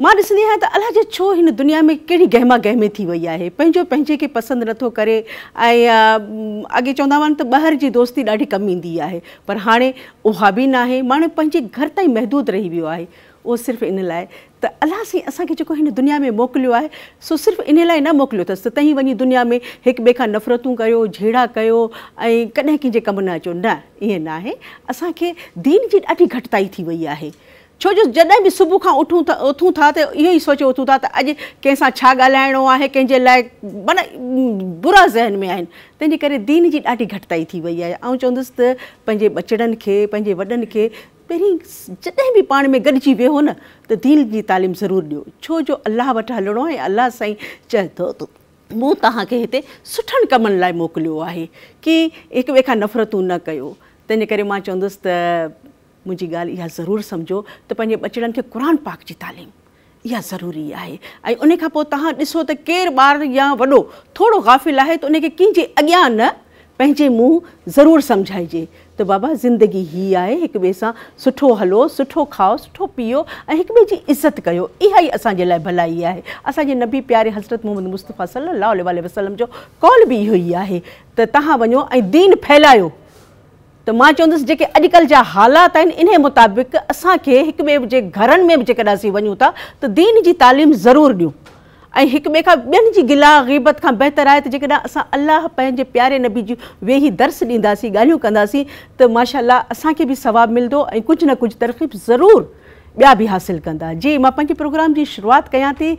माँ ॾिसंदी आहियाँ त जे छो हिन दुनिया में कहिड़ी गहमा गहमी थी वई आहे? पंहिंजो पंहिंजे खे पसंदि नथो करे ऐं अॻे चवंदा हुआ त ॿाहिरि जी दोस्ती ॾाढी कमु ईंदी आहे। पर हाणे उहा बि न आहे माण्हू पंहिंजे घर ताईं रही वियो आहे। उहो सिर्फ़ु इन लाइ त अलाह साईं असांखे जेको हिन दुनिया में मोकिलियो आहे, सो सिर्फ़ु इन लाइ न मोकिलियो अथसि। त तव्हीं वञी दुनिया में हिक ॿिए खां नफ़रतूं कयो, झेड़ा कयो ऐं कॾहिं कंहिंजे कमु न अचो। न ईअं न आहे असांखे दीन जी ॾाढी घटिताई थी वई आहे। छो जो जॾहिं बि सुबुह खां उठूं था उथूं था त इहो सोचे उथूं था त अॼु कंहिंसां छा ॻाल्हाइणो आहे लाइ माना बुरा ज़हन में आहिनि। तंहिंजे करे दीन जी ॾाढी घटिताई थी वई आहे। ऐं चवंदुसि त पंहिंजे बचड़नि खे, पंहिंजे वॾनि खे पहिरीं जॾहिं बि में गॾिजी वियो न, त दीन जी तालीम ज़रूरु ॾियो। छो जो अलाह वटि हलणो आहे अलाह साईं चए थो मूं तव्हांखे हिते सुठनि कमनि लाइ मोकिलियो आहे की हिक ॿिए न कयो। तंहिंजे करे माँ चवंदुसि त मुंहिंजी ॻाल्हि इहा ज़रूरु सम्झो, त पंहिंजे बचड़नि खे क़ुर पाक जी तालीम, इहा ज़रूरी ऐं उन खां पोइ तव्हां ॾिसो या वॾो थोरो गाफ़िल आहे त उनखे कंहिंजे अॻियाँ न पंहिंजे मुंहुं ज़रूरु सम्झाइजे। त बाबा, ज़िंदगी हीअ आहे, हिक ॿिए सां सुठो हलो, सुठो खाओ, सुठो पीओ ऐं हिक ॿिए जी इज़त कयो। इहा भलाई आहे। असांजे नबी प्यारे हज़रत मोहम्मद मुस्तफ़ा सलाहु वसलम जो कॉल बि इहो ई आहे। त तव्हां वञो दीन फैलायो। त माँ चवंदुसि जेके अॼुकल्ह जा हालात इन मुताबिक़ असांखे हिक ॿिए जे घरनि में बि जेकॾहिं असीं वञूं था, त दीन जी तालीम ज़रूरु ॾियूं। ऐं हिक ॿिए खां ॿियनि जी गिला ग़ीबत खां बहितर आहे, त जेकॾहिं असां अलाह प्यारे नबी जी वेही दर्स ॾींदासीं, ॻाल्हियूं कंदासीं, त माशाला असांखे बि सवाबु मिलंदो कुझु न कुझु तरक़ीब ज़रूरु ॿिया भी हासिल कंदा। जी, माँ प्रोग्राम जी शुरुआत कयां थी।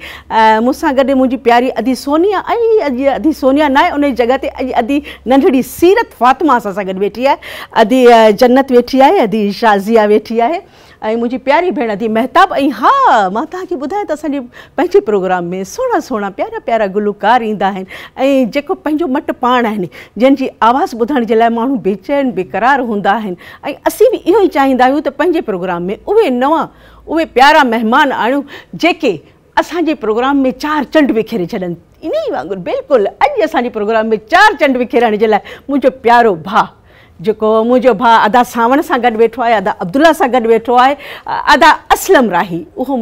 मूंसां गॾु मुंहिंजी प्यारी अदी सोनिया आई अॼु अदी सोनिया ना उन जी जॻह ते अदी नंढड़ी सीरत फ़ातिमा सां गॾु वेठी आहे। अदी जन्नत वेठी है अदी शाज़िया वेठी आहे। मुंहिंजी प्यारी भेण थी, महताब, ऐं हा, माँ तव्हांखे ॿुधायां त प्रोग्राम में सुहिणा सुहिणा, प्यारा प्यारा गुलूकार जेको पंहिंजो मटु पाण आहिनि आवाज़ु ॿुधण जे लाइ माण्हू बेचैन, बेक़रार हूंदा आहिनि बि इहो ई चाहींदा त प्रोग्राम में उहे नवां, उहे प्यारा महिमान आणियूं, जेके असांजे प्रोग्राम में चार चंड विखेरे छॾनि। इन ई वांगुरु बिल्कुलु अॼु असांजे प्रोग्राम में चार चंड विखेरण जे लाइ मुंहिंजो प्यारो भाउ जेको मुझे भा अदा सावण सां गॾु वेठो आहे अदा अब्दुल्ला सां गॾु वेठो है अदा असलम राही, उहो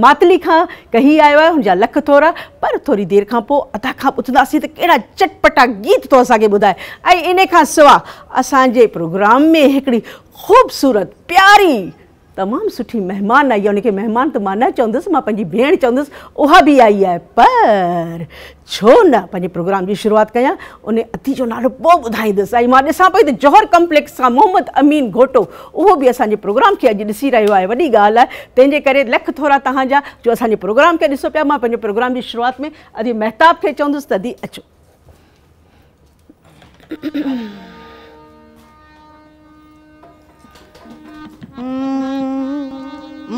मातली खां कही आया आहे, हुनजा लख थोड़ा पर थोड़ी देर का अदा खां पुछंदासीं त कहिड़ा चटपटा गीत तो असांखे ॿुधाए। ऐं इन खां सवाइ असांजे प्रोग्राम में हिकिड़ी ख़ूबसूरत, प्यारी तमामु सुठी महिमान आई आहे उनखे महिमान त माँ न चवंदुसि माँ पंहिंजी भेण चवंदुसि उहा बि आई आहे पर छो न, पंहिंजे प्रोग्राम जी शुरूआति कयां उन अती जो नालो पोइ ॿुधाईंदुसि। ऐं माँ ॾिसां पई त जौहर कम्पलेक्स खां मोहम्मद अमीन घोटो, उहो बि असांजे प्रोग्राम खे अॼु ॾिसी रहियो आहे। वॾी ॻाल्हि आहे, तंहिंजे करे लख थोरा तव्हांजा जो असांजे प्रोग्राम खे ॾिसो पिया, माँ पंहिंजे प्रोग्राम जी शुरूआति में अदी महताब खे चवंदुसि त अदी अचो।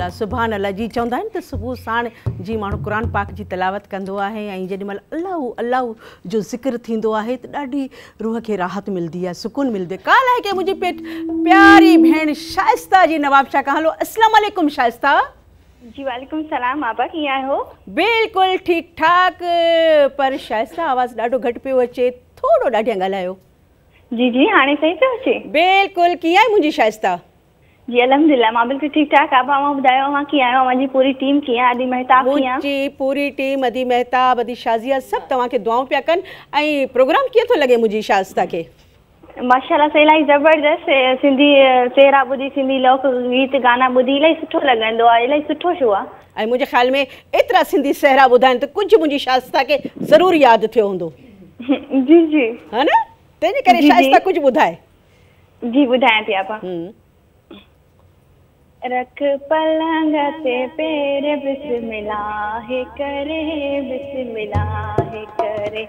अल्लाह सुबहान अल्लाह जी चवंदा आहिनि त सुबुह साण जी माण्हू क़ुर पाक जी तलावत कंदो आहे ऐं जेॾीमहिल अलाह अलाह जो ज़िक्र थींदो आहे त ॾाढी रूह खे राहत मिलंदी आहे सुकून मिलंदो आहे। काल आहे की मुंहिंजी पेट प्यारी भेण शाइस्ता जी नवाब शाह हलो वालेकुम शाइस्ता। जी वालेकुम सलाम आपा कीअं आहियो बिल्कुलु ठीकु ठाक पर शाइस्ता आवाज़ु ॾाढो घटि पियो अचे थोरो ॾाढियाँ ॻाल्हायो जी जी हाणे सही पियो अचे? बिल्कुलु कीअं आहे मुंहिंजी शाइस्ता? जी अलहमदिल्ला माँ बिल्कुलु ठीकु ठाक आहियाँ माँ ॿुधायो माँ कीअं आहियो मुंहिंजी पूरी टीम कीअं आहे अदी महताब कीअं आहे मुंहिंजी पूरी टीम अदी मेहताब अदी शाज़िया सभु तव्हांखे दुआऊं पिया कनि ऐं प्रोग्राम कीअं थो लॻे मुंहिंजी शाइस्ता खे माशाल्लाह सां इलाही ज़बरदस्त। सिंधी चेहरा ॿुधी सिंधी लोक गीत गाना ॿुधी इलाही सुठो लॻंदो आहे इलाही सुठो शो आहे। ऐं मुंहिंजे ख़्याल में एतिरा सिंधी सहरा ॿुधाइनि त कुझु मुंहिंजी शाइस्ता खे ज़रूरु यादि थियो हूंदो। जी जी। हा न? तंहिंजे करे जी, जी। शाइस्ता कुझु ॿुधाए। जी ॿुधायां थी आपा। हम्म। रख पलंग ते पैर, बिस्मिल्लाह करे बिस्मिल्लाह करे।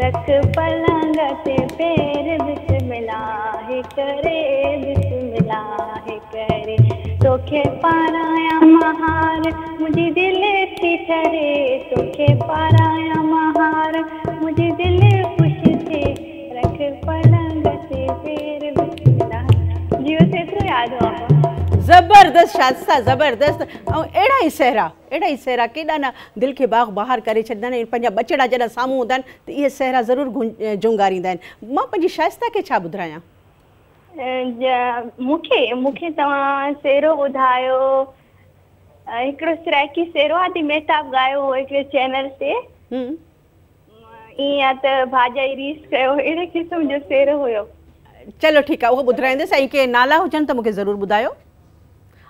रख पलंग ते पैर, बिस्मिल्लाह करे बिस्मिल्लाह करे। तोखे पाराया महार मुंहिंजी दिलि थी ठरे तोखे पाराया महार मुंहिंजी दिल खुश थे रख पलंग ते पैर, बिस्मिल्लाह। जी बसि एतिरो याद हो ज़बरदस्त शाइस्ता ज़बरदस्त। ऐं अहिड़ा ई सहरा अहिड़ा ई सहरा। केॾा न दिलि खे बाग बहार करे छॾींदा आहिनि पंहिंजा बचड़ा जॾहिं साम्हूं हूंदा आहिनि त इहे सहरा ज़रूरु गुं जुंगारींदा आहिनि माँ पंहिंजी शाइस्ता खे छा ॿुधायां मूंखे मूंखे तव्हां सेरो ॿुधायो। हिकिड़ो सिराइकी सेरो आदि मेहताब ॻायो हो हिकिड़े चैनल ते। हम्म। ईअं त भाॼाई रीस कयो अहिड़े क़िस्म जो सेरो हुयो। चलो ठीकु आहे उहो ॿुधाईंदसि ऐं के नाला हुजनि त मूंखे ज़रूरु ॿुधायो।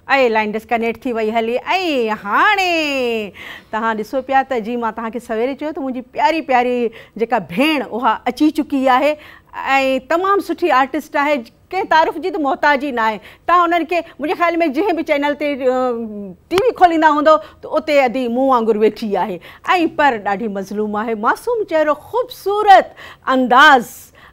ऐं, लाइन डिस्कनेक्ट थी वई हली। ऐं, हाणे। तव्हां ॾिसो पिया त जी माँ तव्हांखे सवेरे चयो त मुंहिंजी प्यारी प्यारी जेका भेण, उहा अची चुकी आहे। ऐं तमामु सुठी आर्टिस्ट आहे, कंहिं तारीफ़ जी त मोहताज ई न आहे तव्हां उन्हनि खे, मुंहिंजे ख़्याल में जंहिं बि चैनल ते टी वी खोलींदा हूंदो, त उते अदी मूं वांगुरु वेठी आहे। ऐं पर ॾाढी मज़लूम आहे, मासूम चहिरो ख़ूबसूरत अंदाज़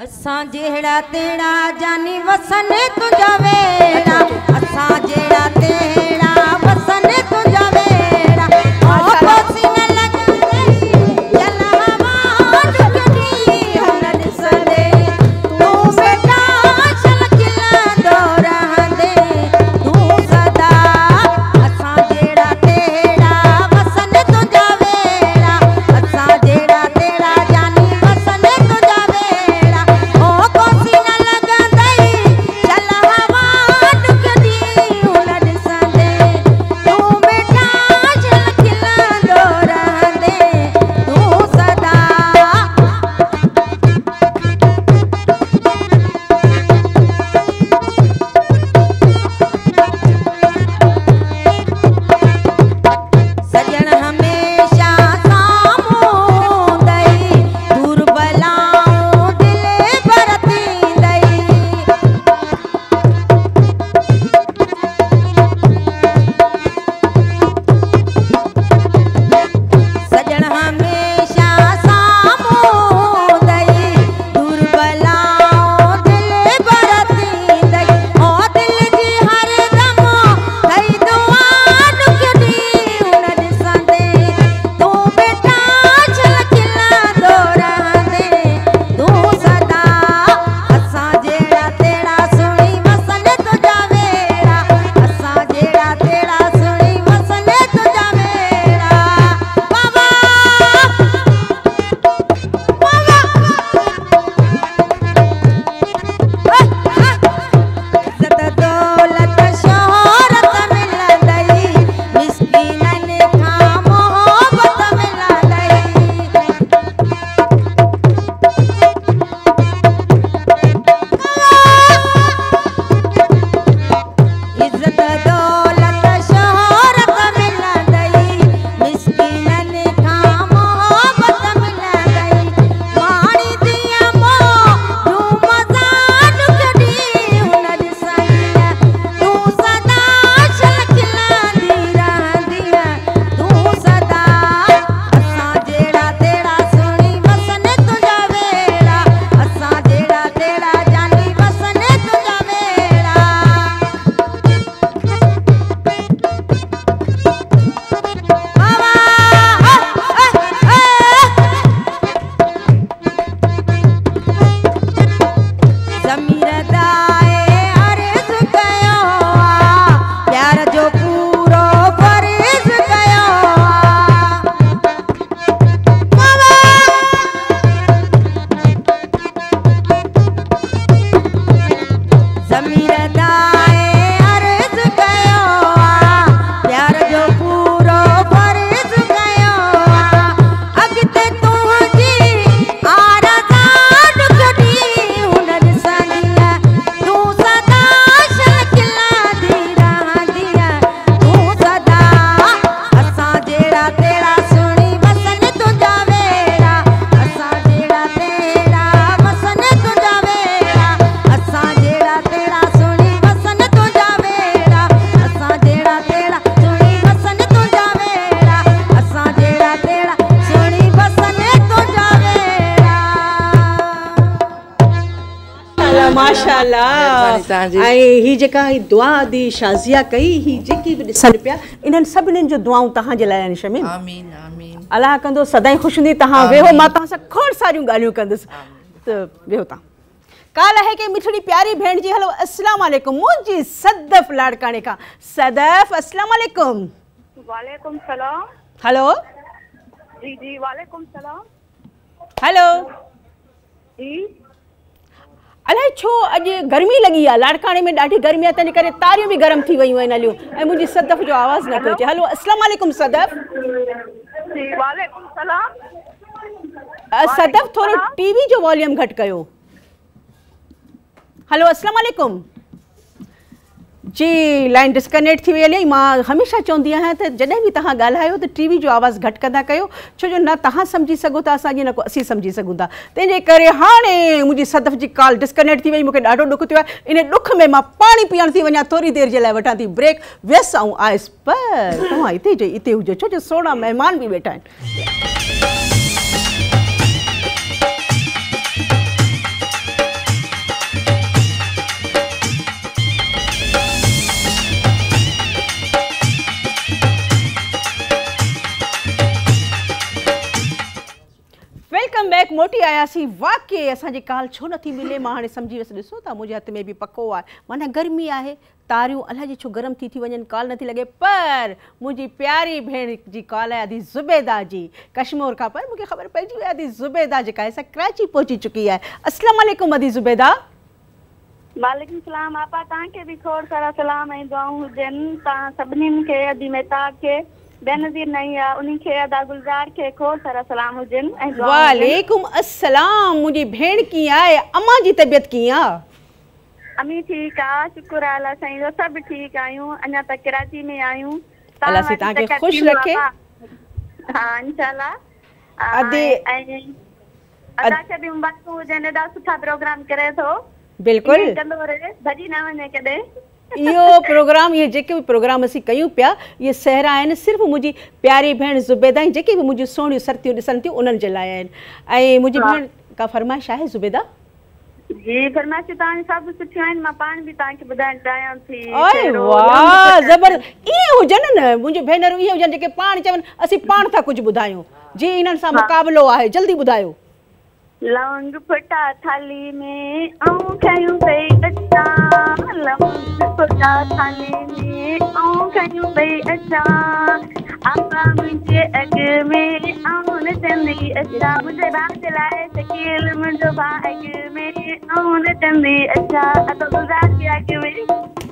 असां जहिड़ा तेड़ा जानी वसन तुंहिंजा वेड़ा असां जहिड़ा तेड़ा वसन तुंहिंजा वेड़ा महिरबानी ऐं ही जेका दुआ दी शाज़िया कई ही जेकी बि ॾिसनि पिया इन्हनि सभिनीनि जो दुआऊं तव्हांजे लाइ आहिनि शमीम अलाह कंदो सदाईं ख़ुशि हूंदी तव्हां वेहो माँ तव्हां सां खोड़ सारियूं ॻाल्हियूं कंदुसि। त वेहो तव्हां। काल आहे की मिठड़ी प्यारी भेण जी हलो अस्सलाम वालेकुम मुंहिंजी सदफ लाड़काणे खां। सदफ अस्सलाम वालेकुम वालेकुम सलाम। हलो। जी जी वालेकुम सलाम। हलो। जी। अलाए छो अॼु गर्मी लॻी आहे लाड़काणे में ॾाढी गर्मी आहे तंहिंजे करे तारियूं बि गरम थी वियूं आहिनि हलियूं ऐं मुंहिंजी सदफ जो आवाज़ु न पियो अचे हलो अस्सलाम सदफ सदफ थोरो टीवी जो वॉल्यूम घटि कयो हलो वालेकुम जी, लाइन डिस्कनेक्ट थी वई हले माँ हमेशह चवंदी आहियाँ त जॾहिं बि तव्हां ॻाल्हायो त टीवी जो आवाज़ु घटि कंदा कयो, छो जो न तव्हां सम्झी सघो था असांजी न को असीं सम्झी सघूं था। तंहिंजे करे, हाणे सदफ जी कॉल डिस्कनेक्ट थी वई, मूंखे ॾाढो ॾुख थियो आहे। इन ॾुख में माँ पाणी पीअण थी वञा, थोरी देरि जे लाइ वठां थी ब्रेक वियसि आयसि, पर तव्हां हिते जो हिते हुजो, छो जो सोढ़ा महिमान बि वेठा वेलकम बैक मोटी आयासीं वाकई असांजी काल छो नथी मिले, माँ हाणे सम्झी वियसि ॾिसो था मुंहिंजे हथ में बि पको आहे। माना गर्मी आहे, तारियूं अलाए जी छो गरम थी थी वञनि, कॉल नथी लॻे, पर मुंहिंजी प्यारी भेण जी कॉल आहे अदी ज़ुबैदा जी। कश्मीर खां पर मूंखे ख़बर पइजी वई अदी ज़ुबैदा जेका आहे सा कराची पहुची चुकी आहे। अस्सलाम अदी ज़ुबैदा। वालेकुम सलाम, आपा तव्हांखे बि खोड़ सारा सलाम ऐं दुआऊं हुजनि तव्हां सभिनीनि खे अदी मेहताब खे बेनज़ीर आहे उन्ही खे अदा गुलज़ार खे खोड़ सारा सलाम हुजनि वालेकुम अस्सलाम मुंहिंजी भेण कीअं आहे अम्मा जी तबियत कीअं आहे अमी ठीकु आहे शुक्र अलाह साईं जो सभु ठीकु आहियूं अञा त कराची में आहियूं अलाह साईं तव्हां वटि तव्हांखे त ख़ुशि रखे। हा इनशाला अदे- अदा खे बि मुबारकूं हुजनि एॾा सुठा प्रोग्राम करे थो। बिल्कुलु। कंदो भॼी न वञे कॾहिं इहो प्रोग्राम इहे जेके बि प्रोग्राम असीं कयूं पिया इहे सहरा आहिनि सिर्फ़ु मुंहिंजी प्यारी भेण ज़ुबैदा ऐं जेके बि मुंहिंजियूं सोढ़ियूं सरतियूं ॾिसनि थियूं उन्हनि जे लाइ आहिनि। ऐं मुंहिंजी भेण का फरमाइश आहे ज़ुबैदा? जी फरमाइशूं तव्हांजी सभु सुठियूं आहिनि माँ पाण बि तव्हांखे ॿुधाइण चाहियाँ थी अरे वाह लंब ज़बर इहे हुजनि न मुंहिंजियूं भेनरूं इहे हुजनि जेके पाण चवनि असीं पाण था कुझु ॿुधायूं। जी इन्हनि सां मुक़ाबिलो आहे जल्दी ॿुधायो। लौंग फुटा थाली में आऊँ खयूं पई अचां लौंग फुटा थाली में आऊँ खयूं पई अचां आपा मुंहिंजे अॻ में आऊँ नचंदी अचां मुंहिंजे भाउ जे लाइ शकील मुंहिंजो भाउ अॻ में आऊँ नचंदी अचां अतो गुज़ार के अॻ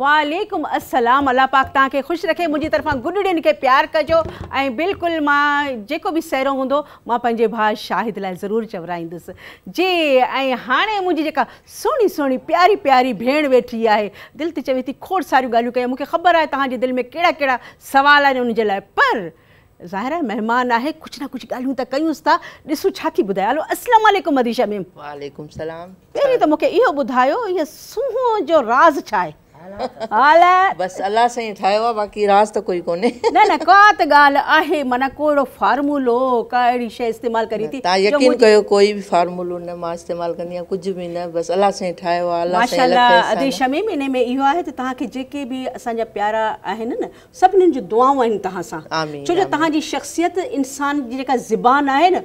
वालेकुम अस्सलाम, अल्लाह पाक तव्हांखे ख़ुशि रखे मुंहिंजी तरफ़ां गुॾड़ियुनि खे प्यार कजो। ऐं बिल्कुलु माँ, जेको बि सहरो हूंदो, माँ पंहिंजे शाहिद लाइ ज़रूरु चवराईंदुसि। जी, ऐं हाणे मुंहिंजी जेका सुहिणी प्यारी प्यारी भेण वेठी आहे, दिलि ते चवे थी, खोड़ सारियूं ॻाल्हियूं कयूं। मूंखे ख़बर आहे तव्हांजे में कहिड़ा कहिड़ा सवाल आहिनि उनजे पर ज़ाहिर आहे महिमान आहे कुझु न कुझु ॻाल्हियूं त कयूंसि था ॾिसूं छा थी ॿुधाए हलो वालेकुम मदीशा मैम। वालेकुम सलाम। पहिरीं त मूंखे इहो ॿुधायो सूंहं जो राज़ छा आहे? हाल आहे बसि अलाह साईं ठाहियो आहे बाक़ी राज़ त कोई कोन्हे न न का त ॻाल्हि आहे माना को अहिड़ो फार्मूलो का अहिड़ी शइ इस्तेमालु करी थी तव्हां यकीन कयो कोई बि फार्मूलो न माँ इस्तेमालु कंदी आहियाँ कुझु बि न बसि अलाह साईं ठाहियो आहे माशाल्लाह अदी। शमीम इन में इहो आहे त तव्हांखे जेके बि असांजा प्यारा आहिनि न सभिनीनि जूं दुआऊं आहिनि तव्हां सां छो जो। तव्हांजी शख़्सियत इंसान जी जेका ज़िबान आहे न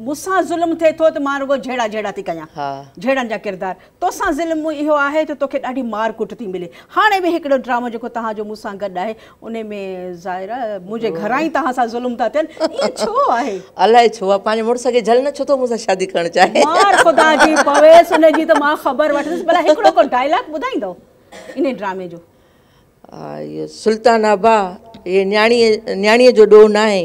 मूंसां ज़ुल्म थिए थो त माँ रुगो जहिड़ा जहिड़ा थी कयां। हा। जहिड़नि जा किरदार। तोसां ज़ुल्म इहो आहे त तोखे ॾाढी मार कुट थी मिले। हाणे बि हिकिड़ो ड्रामो जेको तव्हांजो मूंसां गॾु आहे उन में ज़ाहिर मुंहिंजे घरां ई तव्हां सां ज़ुल्म था थियनि। इहो छो आहे? अलाए छो आहे? पंहिंजे मुड़ुस खे जल न छो थो मूंसां शादी करणु चाहे? मार ख़ुदा जी पवेसि हुनजी त माँ ख़बर वठंदसि। भला हिकिड़ो को डायलॉग ॿुधाईंदो इन ड्रामे जो? हा इहो सुल्तान आबा इहे न्याणीअ न्याणीअ जो ॾोह न आहे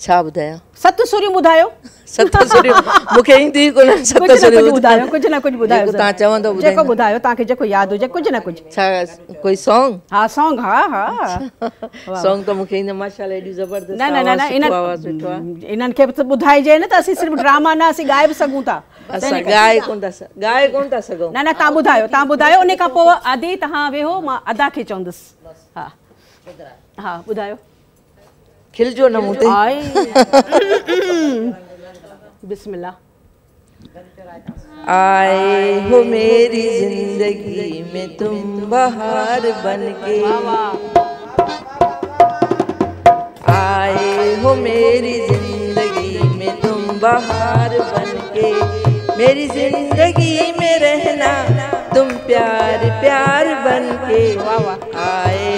छा ॿुधायां? सत सुरियूं ॿुधायो। सत सुरियूं मूंखे ईंदी ई कोन सत न सुरियूं ॿुधायो। कुझु न कुझु ॿुधायो जेको तव्हां चवंदो जेको। ॿुधायो तव्हांखे जेको यादि हुजे कुझु न कुझु। छा कोई सॉन्ग हा सॉन्ग हा हा। सॉन्ग त मूंखे ईंदो माशाल्लाह एॾी ज़बरदस्त न न न न इन्हनि इन्हनि खे बि त ॿुधाइजे न त असीं सिर्फ़ु ड्रामा न असीं ॻाए बि सघूं था। असां ॻाए कोन था सघ- ॻाए कोन था सघूं। न न तव्हां ॿुधायो तव्हां ॿुधायो उन खां पोइ आदि तव्हां वेहो माँ अदा खे चवंदुसि। हा। हा ॿुधायो। खिलजो जो मूं ते आए। बिस्मिल्लाह। आए हो मेरी ज़िंदगी में तुम बहार बन के। आए हो मेरी ज़िंदगी में तुम बहार बन के। मेरी ज़िंदगी में रहना तुम प्यार प्यार बन के। आए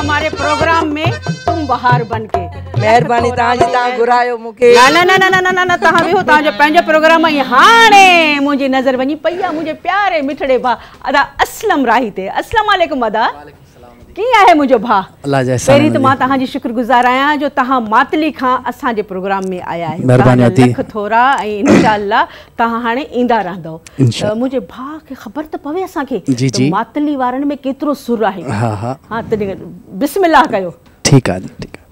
हमारे प्रोग्राम में तुम बहार बन के। महिरबानी तव्हांजी तो तव्हां घुरायो मूंखे न न न न न न न तव्हां वेहो तव्हांजो पंहिंजो प्रोग्राम ई हाणे मुंहिंजी नज़र वञी पई आहे प्यारे मिठड़े भाउ अदा असलम राही ते। असलम वालेकुम अदा। कीअं आहे मुंहिंजो भाउ? पहिरीं त। माँ तव्हांजी शुक्रगुज़ार आहियाँ जो तव्हां मातली खां असांजे प्रोग्राम में आया आहियो। महिरबानी तव्हांजा लख थोरा ऐं इनशाला तव्हां हाणे ईंदा रहंदव। मुंहिंजे भाउ खे ख़बर त पवे असांखे जी, त मातली वारनि में केतिरो सुर आहे। हा हा। हा तॾहिं बिस्मिल्लाह कयो। ठीकु आहे ठीकु आहे।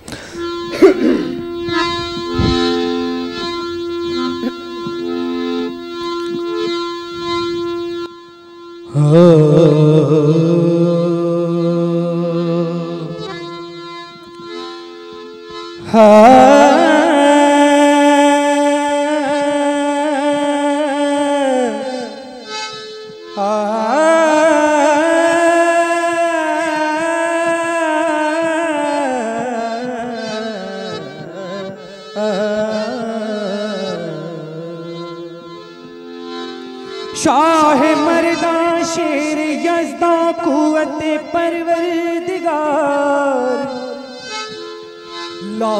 Hallelujah.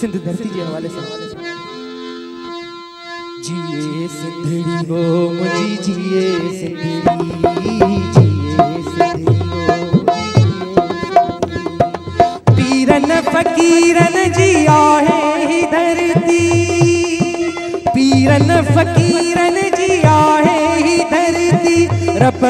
सिंध धरती के हवाले से जिए सिंधड़ी हो मुझी जिए सिंधड़ी जिए पीरन फकीरन जिया है धरती। पीरन फकीरन जिया है ही धरती। रब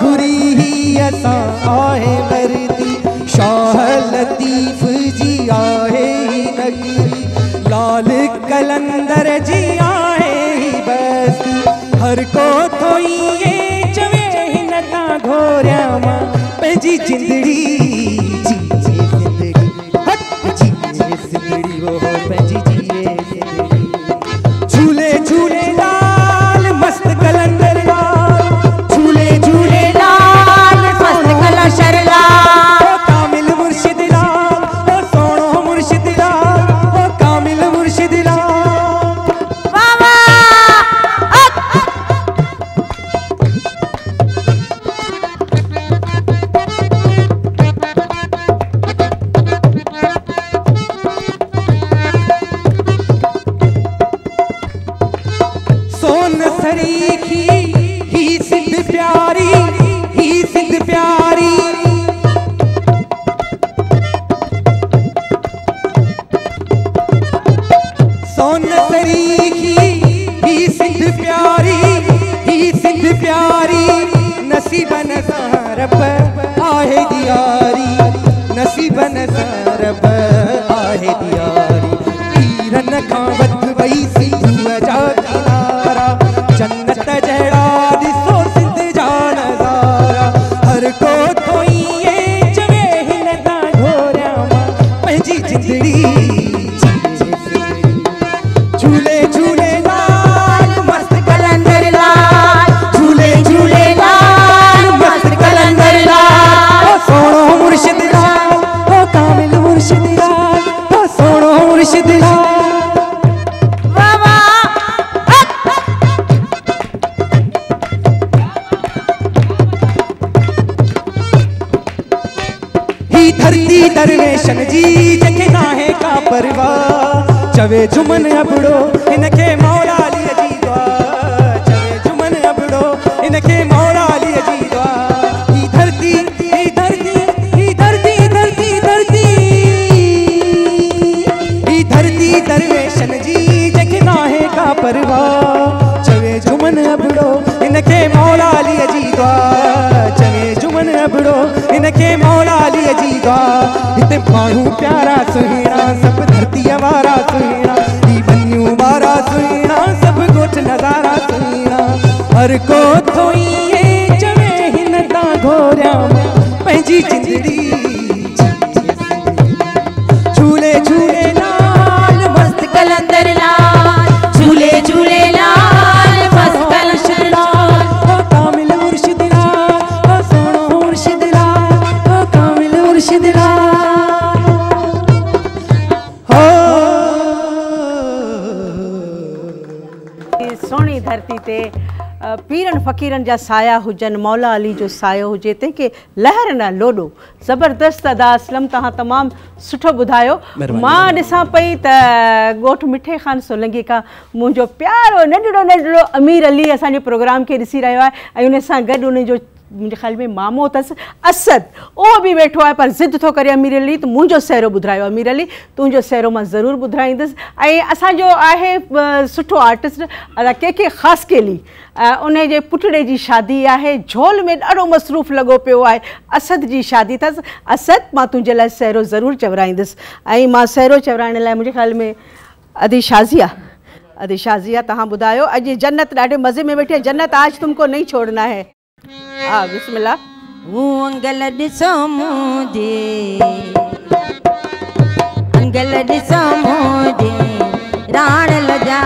घुरी ही असा आहे मरती शाह लतीफ जिया है ही नगरी। लाल कलंदर जिया है ही बस्ती। हर को थोई ये चवे हिन ता घोरिया माँ पंहिंजी जिंदड़ी धरती दरवेशन जी जंहिंखे नाहे का परवाह चवे जुमन अबड़ो हिनखे मौला अली जी दुआ चवे जुमन अबड़ो हिनखे मौला अली जी दुआ ही धरती ही धरती ही धरती धरती धरती। ही धरती दरवेशन जी जंहिंखे नाहे का परवाह चवे जुमन अबड़ो हिनखे मौला अली जी दुआ हिनखे मौला लिए जी इत पाहू प्यारा सुहिणा सब धरती वारा सुहिणा बनियूं वारा सुहिणा सब गोठ नज़ारा सुहिणा हर को थोईए चवे हिन घोरिया। पंहिंजी जिंदड़ी फ़क़ीरनि जा साया हुजनि मौला अली जो सायो हुजे तंहिंखे लहर न लोॾो। ज़बरदस्त अदा असलम तव्हां तमामु सुठो ॿुधायो। माँ ॾिसां पई त ॻोठु मिठे ख़ान सोलंगी खां मुंहिंजो प्यारो नंढिड़ो नंढिड़ो अमीर अली असांजे प्रोग्राम खे ॾिसी रहियो आहे। ऐं उन सां गॾु उन जो मुंहिंजे ख़्याल में मामो अथसि असद। उहो बि वेठो आहे पर ज़िद थो करे अमीर अली त मुंहिंजो सहरो ॿुधायो अमीर अली तुंहिंजो सहरो माँ ज़रूरु ॿुधाईंदसि ऐं असांजो आहे अ, सुठो आर्टिस्ट अदा के के ख़ासि केली। उन जे पुटड़े जी शादी आहे झोल में ॾाढो मसरूफ़ लॻो पियो आहे असद जी शादी अथसि असद माँ तुंहिंजे लाइ सहरो ज़रूरु चवराईंदसि। ऐं माँ सहरो चवराइण लाइ मुंहिंजे ख़्याल में अदी शाज़िया अदी शाज़िया तव्हां ॿुधायो। अॼु जन्नत ॾाढे मज़े में वेठी जन्नत आज तुमको नहीं छोड़ना है। हा बिस्मिल्लाह। अंगल ॾिसो मुंहिंजे अंगल ॾिसो मुंहिंजे राण लजा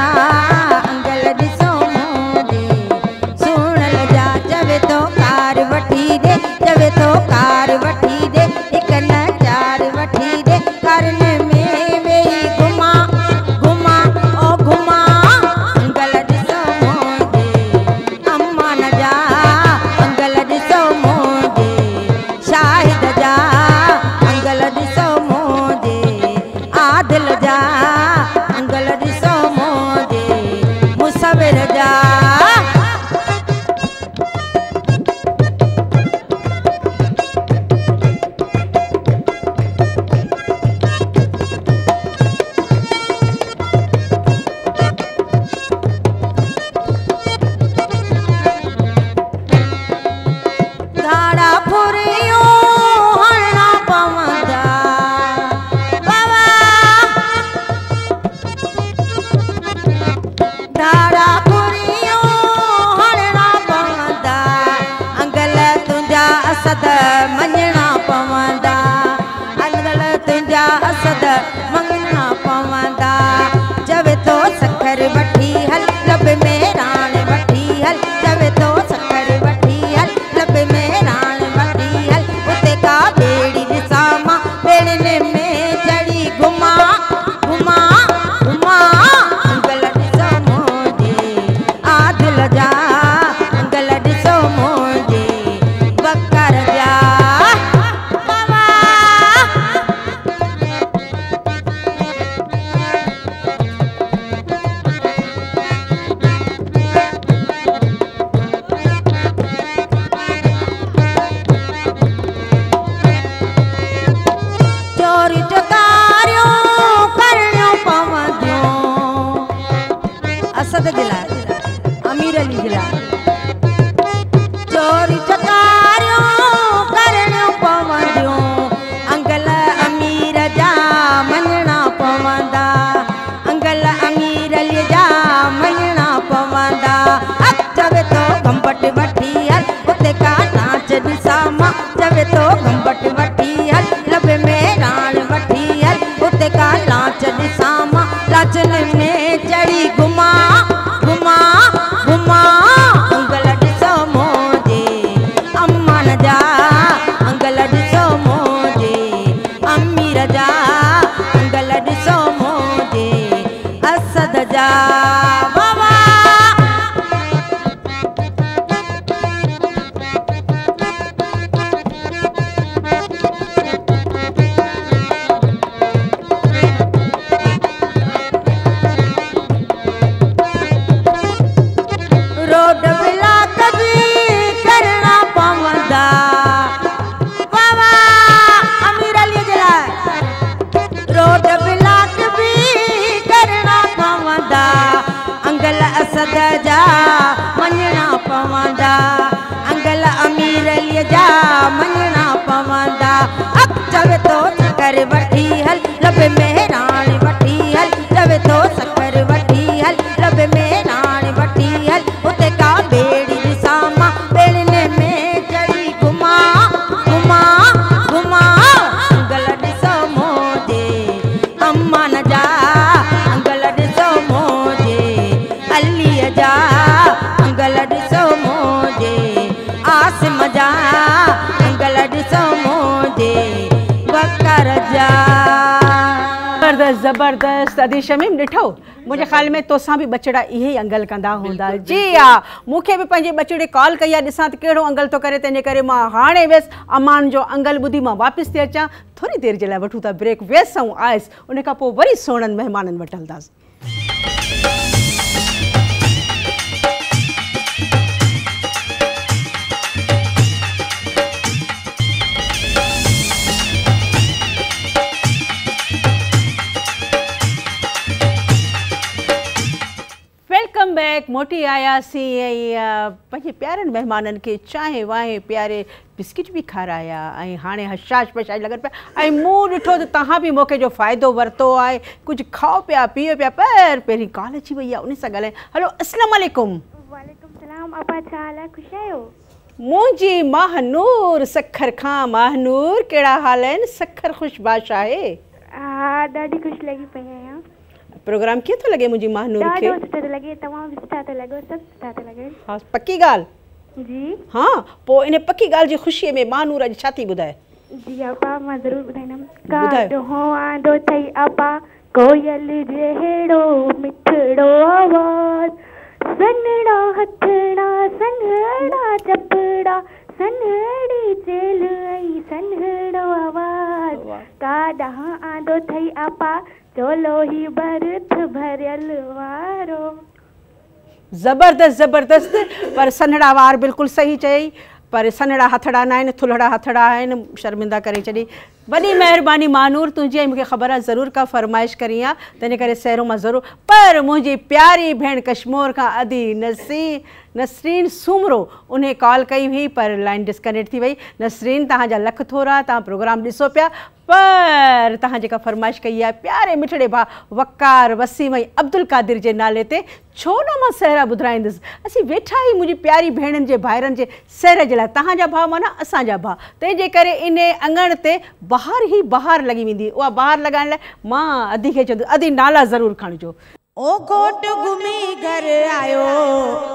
शमीम ॾिठो मुंहिंजे ख़्याल में तोसां बि बचड़ा इहे ई अंगल कंदा हूंदा। जी हा मूंखे बि पंहिंजे बचड़े कॉल कई आहे ॾिसां त कहिड़ो अंगल थो करे तंहिंजे करे माँ हाणे वियसि अमान जो अंगल ॿुधी माँ वापसि थी अचां। थोरी देरि जे लाइ वठूं था ब्रेक वियसि ऐं आयसि। उन खां पोइ वरी सुहिणनि महिमाननि वटि हलंदासीं। बैक मोटी आयासीं ऐं अ, पंहिंजे प्यारनि महिमाननि खे चांहि वांहि प्यारे बिस्किट बि खाराया ऐं हाणे हशाश पशाश लॻनि पिया। ऐं मूं ॾिठो त तव्हां बि मौक़े जो फ़ाइदो वरितो आहे। कुझु खाओ पिया पीओ पिया पर पहिरीं कॉल अची वई आहे उन सां ॻाल्हाए हलो अस्सलाम वालेकुम। वालेकुम सलाम अपा छा हाल आहे? ख़ुशि आहियो? मुंहिंजी महानूर सखर खां महानूर कहिड़ा हाल आहिनि? सखर ख़ुशबाश आहे। हा ॾाढी ख़ुशि लॻी पई आहियाँ। प्रोग्राम कीअं थो लॻे मुंहिंजी महानूर खे ॾाढो सुठो थो लॻे तव्हां बि सुठा था लॻो सभु सुठा था लॻनि हा पकी ॻाल्हि जी। हा पोइ इन पकी ॻाल्हि जी ख़ुशीअ में महानूर अॼु छा थी ॿुधाए जी अपा माँ ज़रूरु ॿुधाईंदमि। काॾो आंदो अथई अपा कोयल जहिड़ो मिठड़ो आवाज़। सन्हड़ा हथड़ा सन्हड़ा चपड़ा सन्हड़ी चेल ऐं सन्हड़ो आवाज़। काॾा आंदो अथई अपा वारो ज़बरदस्त ज़बरदस्त। पर सन्हड़ा वार बिल्कुल सही चई। पर सन्हड़ा हथड़ा ना थुलड़ा हथड़ा शर्मिंदा करे छॾी वॾी महिरबानी, मानूर तुंहिंजी मूंखे ख़बर आहे ज़रूरु का फरमाइश करी आहे तंहिंजे करे सैरो माँ ज़रूरु। पर मुंहिंजी प्यारी भेण कश्मोर खां अदी नसी नसरीन सुमरो उन कॉल कई हुई, पर लाइन डिस्कनेक्ट थी वई नसरीन तव्हांजा लख थोरा तव्हां प्रोग्राम ॾिसो पिया। पर तव्हां फरमाइश कई आहे प्यारे मिठड़े भाउ वकार वसीम अब्दुल कादिर जे नाले ते, छो न माँ सहरा ॿुधाईंदुसि असीं वेठा ई मुंहिंजी प्यारी भेणनि जे भाइरनि जे सहर जे लाइ तव्हांजा भाउ माना असांजा भाउ तंहिंजे करे इन अङण ते बहार ई बहार लॻी वेंदी। उहा बहार लगने लाइ अदी के खे अदी नाला ज़रूर खणिजो। ओ कोट घुमी घर आयो,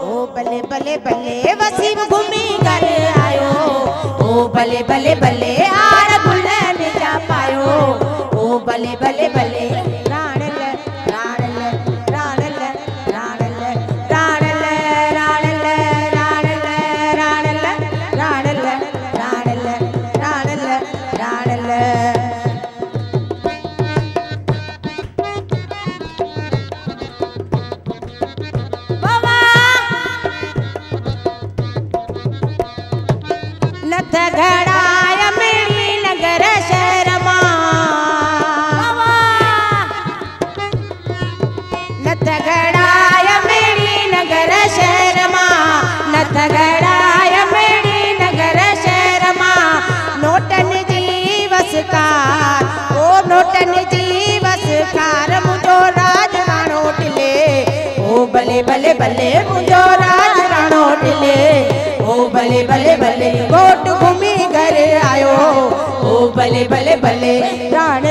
ओ भले भले भले वसीम घुमी घर आयो, ओ भले भले भले आर गुलन जा पायो, ओ भले भले भले भले भले राज राणो टिले ओ भले भले भले, गोट घुमी घर आयो, ओ भले भले भले राणल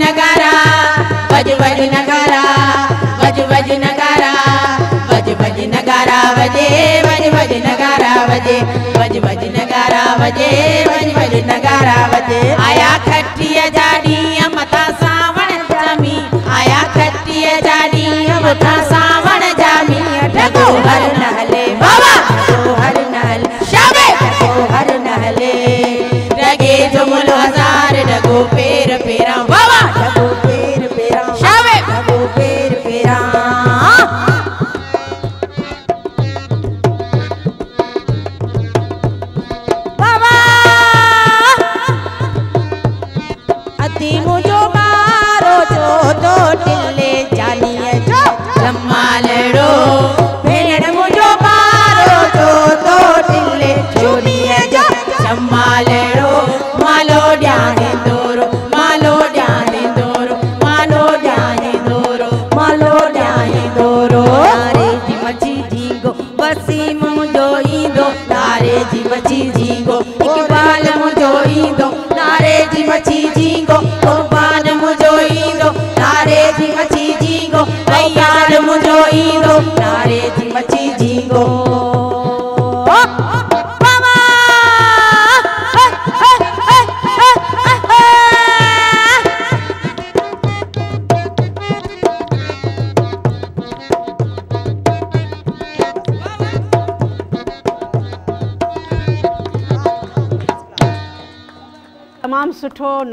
नगारा, वज वज नगारा, वज वज नगारा, वज वज नगारा, वजे वज वज नगारा, वजे वज वज नगारा, वजे वज वज नगारा, वजे। आया खट्टीअ जा ॾींहं सावण जामी। आया खट्टीअ जा ॾींहं सावण जामी। ढगो हर न हले बाबा हर न हले शाबे! ढगो हर न रगे जुमलो हज़ार ढगो पेर पेरा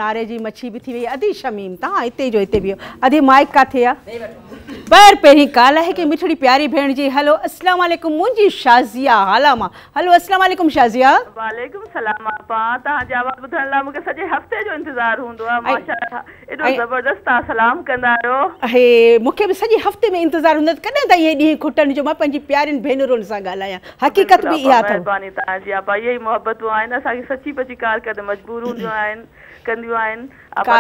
सुठो नारे जी मच्छी बि थी वई अधी शमीम तव्हां हिते जो हिते बीहो। अधी माइक काथे आहे ॿाहिरि पहिरीं ॻाल्हि आहे की मिठड़ी प्यारी भेण जी हलो अस्सलाम वालेकुम मुंहिंजी शाज़िया हाला माँ। हलो अस्सलाम वालेकुम शाज़िया। वालेकुम सलाम आपा तव्हांजी आवाज़ ॿुधण लाइ मूंखे सॼे हफ़्ते जो इंतज़ारु हूंदो आहे ऐं- एॾो ज़बरदस्त तव्हां सलाम कंदा आहियो। हे मूंखे बि सॼे हफ़्ते में इंतज़ारु हूंदो कॾहिं ताईं हे ॾींहं खुटनि जो माँ पंहिंजी प्यारियुनि भेनरुनि सां ॻाल्हायां। हक़ीक़त बि इहा अथव। महिरबानी तव्हांजी आपा इहे ई मोहबतूं आहिनि असांखे सची पची कार कंदे मजबूर हूंदियूं आहिनि। कंदियूं आहिनि। का-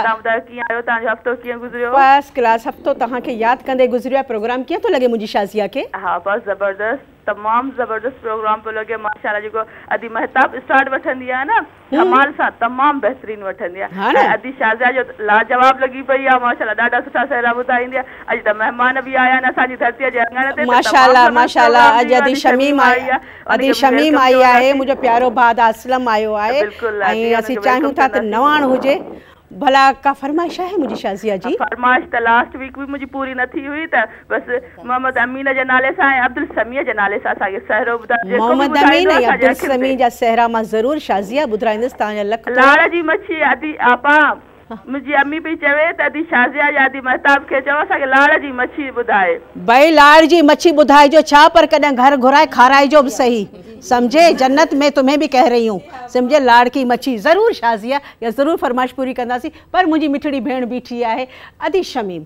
गुज़रियो फ़र्स्ट क्लास हफ़्तो तव्हांखे यादि कंदे गुज़रियो प्रोग्राम कीअं थो लॻे मुंहिंजी शाज़िया खे हा बस ज़बरदस्त तमामु ज़बरदस्त प्रोग्राम पियो लॻे माशाल्लाह जेको अदी महताब स्टार्ट वठंदी आहे न? कमाल सां तमामु बहितरीनु वठंदी हा आहे ऐं अदी शाज़िया जो लाजवाब लॻी पई आहे माशाल्लाह ॾाढा सुठा सहरा ॿुधाईंदी आहे अॼु त महिमान बि आया आहिनि असांजी धरतीअ जे अंगण ते त माशाल्लाह प्रोग्राम अॼु अदी शमीम आई आहे अदी शमीम आई आहे मुंहिंजो प्यारो भाउ असलम आयो आहे। ऐं असीं चाहियूं था त। नवाण हुजे। भला का फरमाइश है मुझे शाज़िया जी? फरमाइश त लास्ट वीक भी मुझे पूरी न थी हुई त बस मोहम्मद अमीन जे नाले सां ऐं अब्दुल समीअ जे नाले सां असांखे सहरो ॿुधायो जेको मोहम्मद अमीन या ऐं अब्दुल समी जा सहरा माँ ज़रूरु शाज़िया ॿुधाईंदसि तव्हांजा लख लाड़ जी मच्छी आदि आपा। मुंहिंजी अम्मी पई चवे त शाज़िया यादी महताब खे चओ असांखे लाड़ जी मच्छी ॿुधाए भई लाड़ जी मच्छी ॿुधाइजो छा, पर कॾहिं घर घुराए खाराइजो बि सही। समझे, जन्नत में तुम्हें भी कह रही हूँ। समझे, लाड़ की मच्छी ज़रूर शाज़िया, या ज़रूर फरमाइश पूरी कंदासीं, पर मुंहिंजी मिठड़ी भेण बीठी आहे अदी शमीम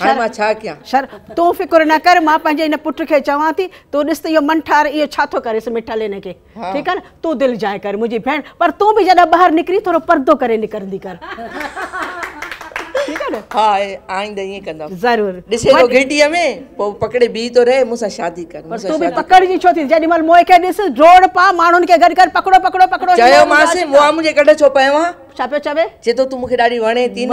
हाणे माँ छा कयां? शर तूं फ़िकुर न कर माँ पंहिंजे हिन पुट खे चवां थी तूं ॾिस त इहो मंठार इहो छा थो करेसि मिठल हिन खे? ठीकु आहे न? तूं दिलि जाए कर मुंहिंजी भेण। पर तूं बि जॾहिं ॿाहिरि निकिरी थोरो पर्दो करे निकिरंदी कर। माण्हुनि खे गॾु कर पकड़ो पकड़ो पकड़ो चयो मुंहिंजे कॾहिं छो पियो आहे छा पियो चवे? चए थो तूं मूंखे ॾाढी वणे थी न।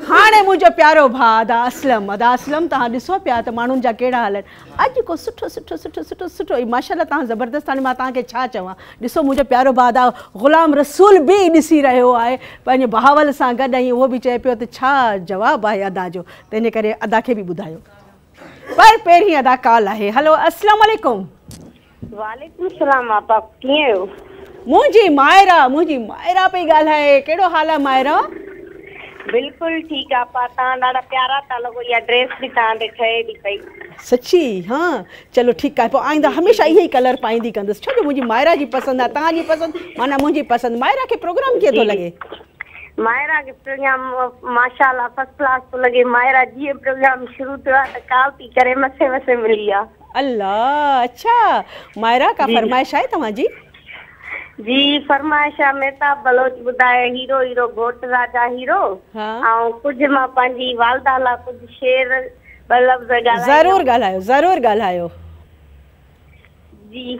हाणे मुंहिंजो प्यारो भाउ अदा असलम अदा असलम तव्हां ॾिसो पिया त माण्हुनि जा कहिड़ा हाल आहिनि। अॼु को सुठो सुठो सुठो सुठो सुठो माशाला तव्हां ज़बरदस्त हाणे माँ तव्हांखे छा चवां। ॾिसो मुंहिंजो प्यारो भाउ अदा ग़ुलाम रसूल बि ॾिसी रहियो आहे। पंहिंजे बहावल सां गॾु ऐं उहो बि चए पियो त छा जवाबु आहे अदा जो? तंहिंजे करे अदा खे बि ॿुधायो। पर पहिरीं अदा कॉल आहे। हलो अस्सलाम वालेकुम वालेकुम सलाम आपा कीअं आहियो? मुंहिंजी मायरा मुंहिंजी मायरा पई ॻाल्हाए। कहिड़ो हाल आहे मायरा बिल्कुलु ठीकु आहे आपा तव्हां ॾाढा प्यारा था लॻो इहा ड्रेस बि तव्हां ते ठहे थी पई सची हा चलो ठीकु आहे पोइ आईंदा हमेशह इहो ई कलर पाईंदी कंदसि। छो जो मुंहिंजी मायरा जी पसंदि आहे तव्हांजी पसंदि माना मुंहिंजी पसंदि। मायरा खे प्रोग्राम कीअं थो लॻे मायरा खे प्रोग्राम माशाल्लाह फ़र्स्ट क्लास थो लॻे मायरा जीअं प्रोग्राम शुरू थियो आहे त काल थी करे मथे मथे मिली आहे अल्लाह अच्छा। मायरा का फरमाइश आहे तव्हांजी जी फरमाइश आहे मेहताब बलोच ॿुधाए हीरो हीरो घोट राजा हीरो। हा। ऐं कुझु माँ पंहिंजी वालदा लाइ कुझु शेर ॿ लफ़्ज़ ज़रूरु ॻाल्हायो ज़रूरु ॻाल्हायो। जी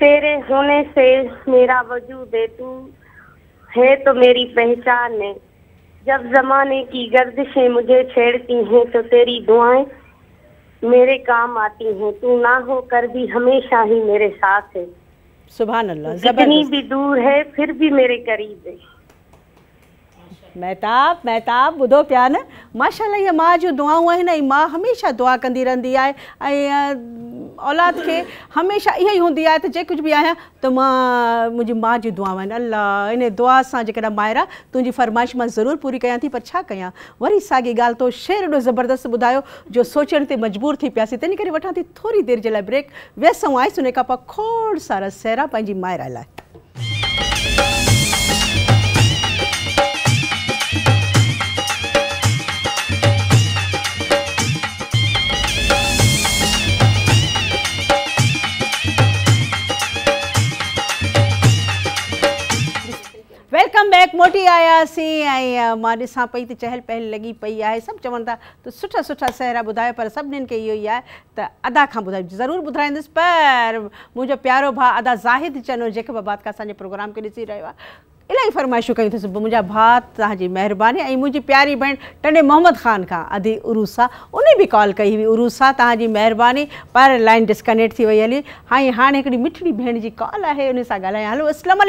तेरे होने से मेरा वजूद है तू है तो मेरी पहचान है। जब जमाने की गर्दिशें मुझे छेड़ती हैं तो तेरी दुआएँ मेरे काम आती हैं। तू ना हो कर भी हमेशा ही मेरे साथ है। सुभान अल्लाह जितनी भी दूर है फिर भी मेरे करीब है। महताब महताब ॿुधो पिया न माशाल्लाह इहा माउ जूं दुआऊं आहिनि ऐं माउ हमेशह दुआ कंदी ऐं अ, औलाद खे हमेशह इहा ई हूंदी आहे त जे कुझु बि आहियाँ त माँ मुंहिंजी माउ जी दुआऊं इन दुआ सां जेकॾहिं मायरा तुंहिंजी फरमाइश माँ ज़रूरु पूरी कयां थी पर कयां? वरी साॻी ॻाल्हि तो शेर एॾो ज़बरदस्त ॿुधायो जो सोचण ते मजबूर थी पियासीं। तंहिं करे वठां थी थोरी देरि जे लाइ ब्रेक। व्यसऊं आयसि उन खोड़ सारा सहरा पंहिंजी मायरा लाइ। वेलकम बैक, मोटी आयासीं ऐं माँ ॾिसां पई त चहल पहल लॻी पई आहे, सभु चवनि था, त सुठा सुठा सहरा ॿुधायो, पर सभिनीनि खे इहो ई आहे, त अदा खां ॿुधायो, ज़रूरु ॿुधाईंदुसि, पर मुंहिंजो प्यारो भाउ अदा ज़ाहिद चनो, जेके बाबात खां असांजे प्रोग्राम खे ॾिसी रहियो आहे, इलाही फरमाइशूं कयूं अथसि मुंहिंजा भाउ, तव्हांजी महिरबानी, ऐं मुंहिंजी प्यारी भेण, टंडे मोहम्मद ख़ान खां, अदी उरूसा उन बि कॉल कई हुई, उरूसा, तव्हांजी महिरबानी, पर लाइन डिस्कनेक्ट थी वई हली, हाणे हाणे हिकिड़ी मिठड़ी भेण जी कॉल आहे, उन सां ॻाल्हायां, हलो, अस्सलाम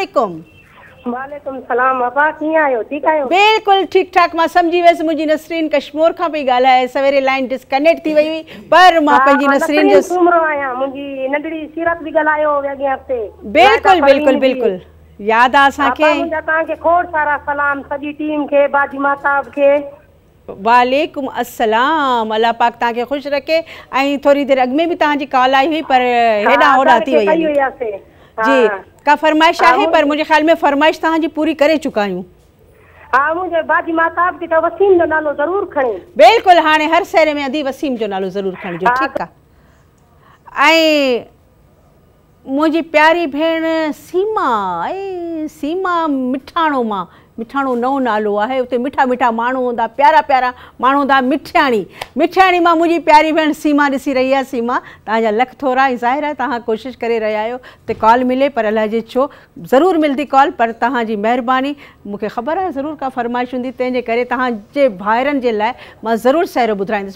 वालेकुम वालेकुम सलाम बाबा कीअं आहियो? ठीकु आहियो? बिल्कुलु ठीकु ठाक माँ सम्झी वियसि मुंहिंजी नसरीन कश्मीर खां पई ॻाल्हाए सवेरे लाइन डिस्कनेक्ट थी वई हुई पर माँ पंहिंजी नसरीन जो सूमरो आहियाँ मुंहिंजी नंढड़ी सीरत बि ॻाल्हायो अॻे हफ़्ते बिल्कुलु बिल्कुलु बिल्कुलु। यादि आहे असांखे। तव्हांखे खोड़ सारा सलाम सॼी टीम खे बाजी माताब खे। वालेकुम अस्सलाम अलाह पाक तव्हांखे ख़ुशि रखे। ऐं थोरी देरि अॻु में बि तव्हांजी कॉल आई हुई पर हेॾां होॾां थी वई जी का फरमाइश आहे? पर मुंहिंजे ख़्याल में फरमाइश तव्हांजी पूरी करे चुका आहियूं। हा मुंहिंजे बाजी माताब के त वसीम जो नालो ज़रूरु खणी। बिल्कुलु हाणे हर शहर में अदी वसीम जो नालो ज़रूरु खणिजो जो ठीकु आहे। ऐं मुंहिंजी प्यारी भेण सीमा ऐं सीमा मिठाणो माँ मिठाणो नओं नालो आहे, उते मिठा मिठा माण्हू हूंदा, प्यारा प्यारा माण्हू हूंदा मिठियाणी। मिठियाणी माँ मुंहिंजी प्यारी भेण सीमा ॾिसी रही आहे, सीमा, तव्हांजा लख थोरा ज़ाहिर आहे तव्हां कोशिशि करे रहिया आहियो त कॉल मिले, पर अलाए छो? ज़रूरु मिलंदी कॉल, पर तव्हांजी महिरबानी। ख़बर आहे, ज़रूरु का फरमाइश हूंदी, तंहिंजे करे तव्हांजे भाइरनि जे लाइ माँ ज़रूरु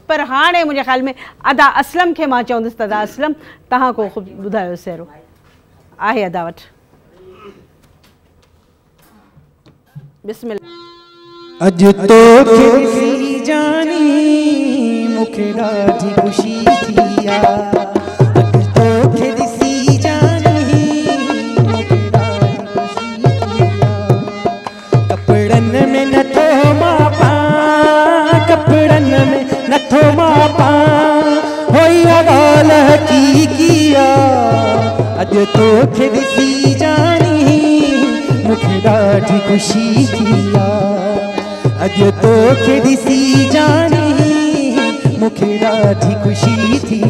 पर हाणे मुंहिंजे ख़्याल में अदा असलम खे माँ अदा असलम, तव्हां को ख़ूब ॿुधायो सहरो। आहे अदा वटि बिस्मिल्लाह। अॼु तो ॾिसी जानी मूंखे ॾाढी ख़ुशी थी आहे अॼु तोखे ॾिसी जानी ॾाढी ख़ुशी थी आहे अॼु तोखे ॾिसी जानी मूंखे ॾाढी ख़ुशी थी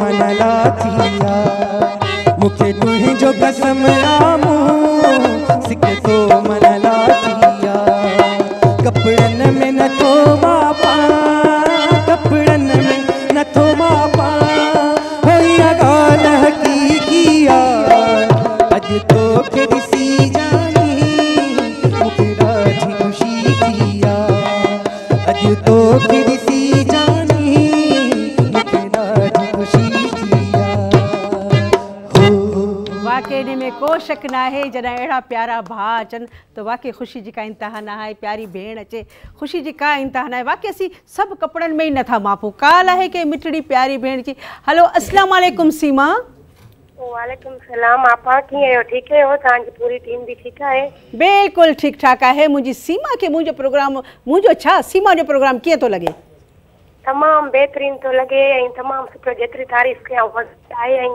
मन लाथी आहे जॾहिं अहिड़ा प्यारा भाउ अचनि त वाकई ख़ुशी जी का इंतिहा न आहे प्यारी भेण अचे ख़ुशी जी का इंतिहा न आहे। वाकई असीं सभु कपिड़नि में ई नथा मापूं काल आहे की मिठड़ी प्यारी भेण जी। हलो अस्सलाम वालेकुम सीमा। वालेकुम सलाम आपा कीअं आहियो? ठीकु आहियो? तव्हांजी पूरी टीम बि ठीकु आहे? बिल्कुलु ठीकु ठाकु आहे। मुंहिंजी सीमा खे मुंहिंजो प्रोग्राम मुंहिंजो छा? सीमा जो प्रोग्राम कीअं थो लॻे? तमामु बहितरीन थो लॻे ऐं तमामु सुठो जेतिरी तारीफ़ कयां मस्तु आहे ऐं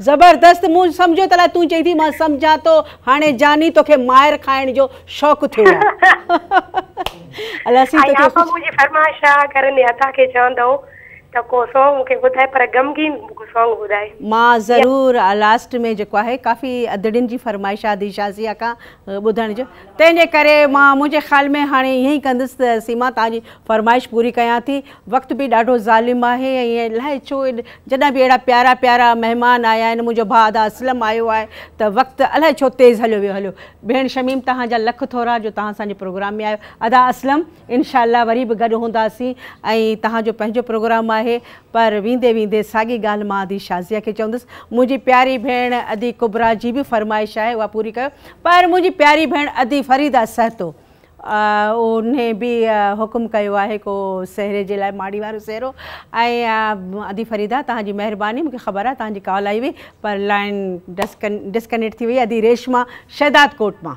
ज़बरदस्त मूं सम्झो त तूं चई थी माँ सम्झां थो हाणे जानी तोखे मायर खाइण जो शौक़ु थियो। आहे ऐं तोखे मुंहिंजी फरमाइश आहे खे चवंदव को ज़रूरु लास्ट में जेको आहे काफ़ी अदड़ियुनि जी फरमाइश आहे दिशाज़िया खां ॿुधण जो। तंहिंजे करे, माँ ख़्याल में हाणे ईअं ई कंदुसि त सीमा तव्हांजी फरमाइश पूरी कयां थी। वक़्तु बि ॾाढो ज़ालिम आहे, ऐं इलाही छो, जॾहिं बि अहिड़ा प्यारा प्यारा महिमान आया आहिनि, मुंहिंजो अदा असलम आयो आहे, त वक़्तु अलाए छो तेज़ हलियो वियो हलियो। भेण शमीम, तव्हांजा लख थोरा जो तव्हां प्रोग्राम में आयो। अदा असलम इनशा वरी बि गॾु हूंदासीं, ऐं तव्हांजो पंहिंजो प्रोग्राम आहे पर वेंदे वेंदे साॻी ॻाल्हि माँ शाज़िया खे चवंदुसि मुंहिंजी प्यारी भेण अदी कुबरा जी बि फरमाइश आहे उहा पूरी कयो। पर मुंहिंजी प्यारी भेण अदी फरीदा सहतो। अ, उन बि हुकुम कयो आहे को सहरे जे लाइ माड़ी वारो अदी फरीदा तव्हांजी महिरबानी मूंखे ख़बर आहे तव्हांजी कॉल आई हुई पर लाइन डिस्कन डिस्कनेक्ट थी वई अदी रेशमा शहदाद कोट माँ।